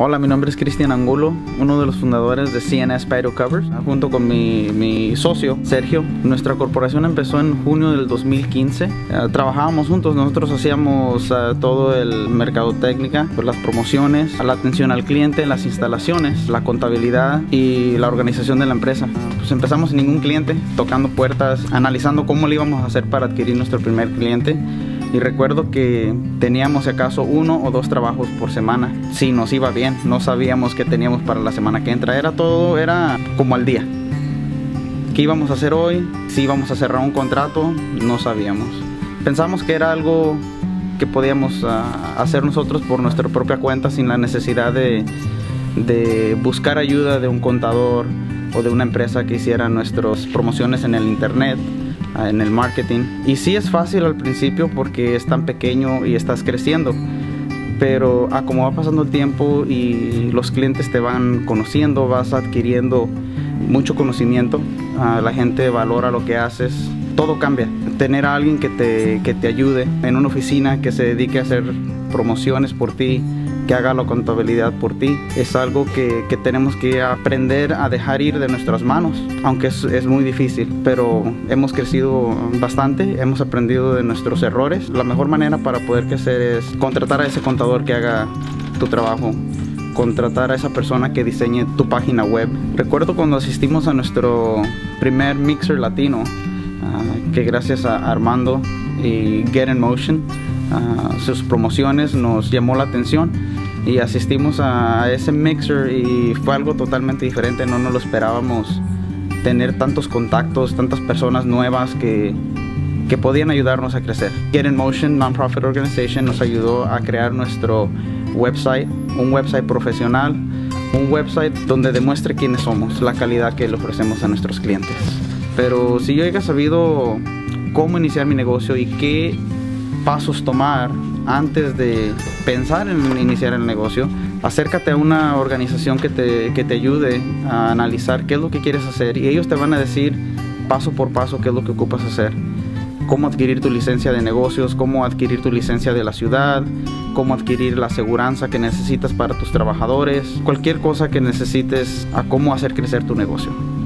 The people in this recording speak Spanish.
Hola, mi nombre es Cristian Angulo, uno de los fundadores de CNS Pyro Covers, junto con mi, socio Sergio. Nuestra corporación empezó en junio del 2015. Eh, trabajábamos juntos, nosotros hacíamos uh, todo el mercadotecnia, pues, las promociones, la atención al cliente, las instalaciones, la contabilidad y la organización de la empresa. Pues empezamos sin ningún cliente, tocando puertas, analizando cómo le íbamos a hacer para adquirir nuestro primer cliente y recuerdo que teníamos acaso uno o dos trabajos por semana. Si nos iba bien, no sabíamos qué teníamos para la semana que entra. Era todo, era como al día. ¿Qué íbamos a hacer hoy? Si íbamos a cerrar un contrato, no sabíamos. Pensamos que era algo que podíamos ah, hacer nosotros por nuestra propia cuenta sin la necesidad de, de buscar ayuda de un contador o de una empresa que hiciera nuestras promociones en el internet en el marketing. Y sí es fácil al principio porque es tan pequeño y estás creciendo. Pero a como va pasando el tiempo y los clientes te van conociendo, vas adquiriendo mucho conocimiento, la gente valora lo que haces, todo cambia. Tener a alguien que te, que te ayude en una oficina que se dedique a hacer promociones por ti, que haga la contabilidad por ti. Es algo que, que tenemos que aprender a dejar ir de nuestras manos, aunque es, es, muy difícil, pero hemos crecido bastante, hemos aprendido de nuestros errores. La mejor manera para poder crecer es contratar a ese contador que haga tu trabajo contratar a esa persona que diseñe tu página web. Recuerdo cuando asistimos a nuestro primer mixer latino, uh, que gracias a Armando y Get in Motion, uh, sus promociones nos llamó la atención y asistimos a ese mixer y fue algo totalmente diferente, no nos lo esperábamos tener tantos contactos, tantas personas nuevas que, que podían ayudarnos a crecer. Get in Motion Nonprofit Organization nos ayudó a crear nuestro website, un website profesional, un website donde demuestre quiénes somos, la calidad que le ofrecemos a nuestros clientes. Pero si yo haya sabido cómo iniciar mi negocio y qué pasos tomar antes de pensar en iniciar el negocio, acércate a una organización que te, que te ayude a analizar qué es lo que quieres hacer y ellos te van a decir paso por paso qué es lo que ocupas hacer. Cómo adquirir tu licencia de negocios, cómo adquirir tu licencia de la ciudad, cómo adquirir la aseguranza que necesitas para tus trabajadores, cualquier cosa que necesites a cómo hacer crecer tu negocio.